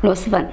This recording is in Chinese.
螺蛳粉。